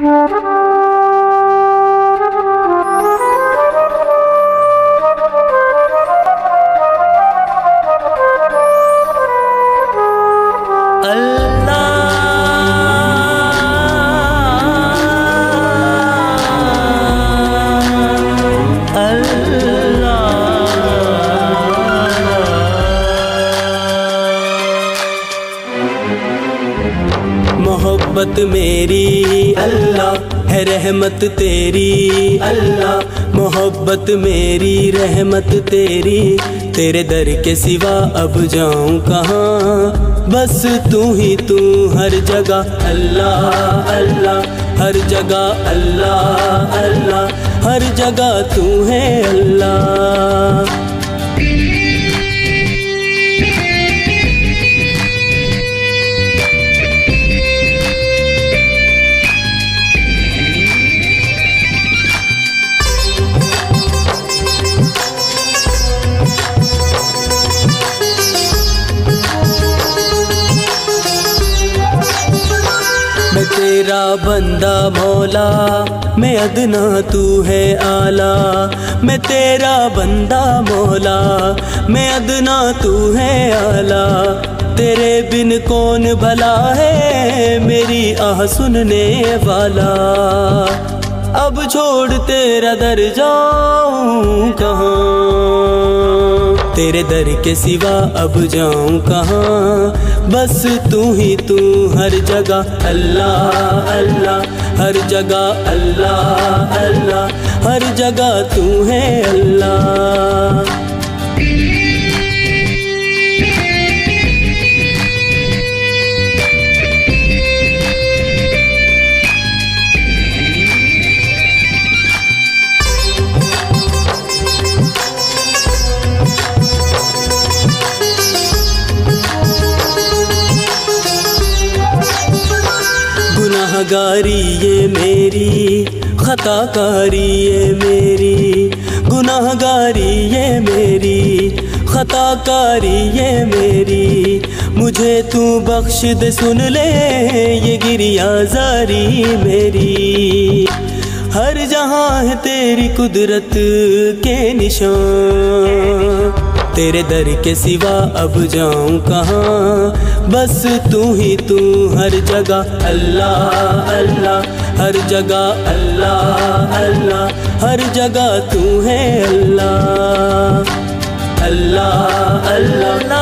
Música मोहब्बत मेरी, अल्लाह, है रहमत तेरी, अल्लाह, मोहब्बत मेरी, रहमत तेरी, तेरे दर के सिवा अब जाऊँ कहाँ? बस तू ही तू हर जगह, अल्लाह अल्लाह, हर जगह, अल्लाह अल्लाह, हर जगह तू है, अल्लाह। तेरा बंदा मौला, मैं अदना तू है आला। मैं तेरा बंदा मौला, मैं अदना तू है आला। तेरे बिन कौन भला है, मेरी आह सुनने वाला। अब छोड़ तेरा दर जाऊँ कहाँ? तेरे दर के सिवा अब जाऊँ कहाँ? बस तू ही तू, हर जगह अल्लाह अल्लाह, हर जगह अल्लाह अल्लाह, हर जगह तू है अल्लाह। गुनाहगारी ये मेरी, खताकारी ये मेरी, गुनाहगारी ये मेरी, खताकारी ये मेरी। मुझे तू बख्श दे, सुन ले, ये गिरिया जारी मेरी। हर जहाँ है तेरी कुदरत के निशान तेरे दर के सिवा अब जाऊँ कहाँ? बस तू ही तू हर जगह, अल्लाह अल्लाह, हर जगह, अल्लाह अल्लाह, हर जगह तू है अल्लाह अल्लाह अल्लाह।